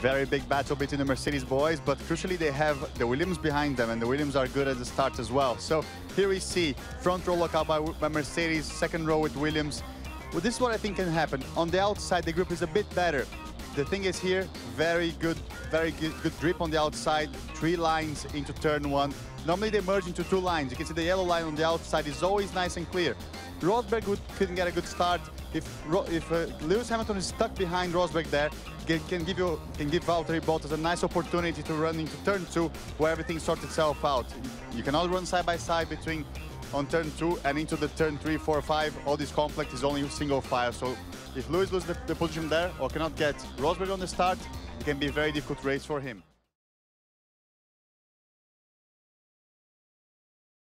Very big battle between the Mercedes boys, but crucially they have the Williams behind them, and the Williams are good at the start as well. So here we see front row lockout by, by Mercedes, second row with Williams. Well, this is what I think can happen. On the outside, the group is a bit better. The thing is here, very good, very good, good grip on the outside, three lines into turn one. Normally they merge into two lines. You can see the yellow line on the outside is always nice and clear. Rosberg would, couldn't get a good start. If, if uh, Lewis Hamilton is stuck behind Rosberg there, can, can give you can give Valtteri Bottas a nice opportunity to run into turn two, where everything sorts itself out. You cannot run side by side between on turn two and into the turn three, four, five. All this conflict is only single file. So if Lewis loses the, the position there or cannot get Rosberg on the start, it can be a very difficult race for him.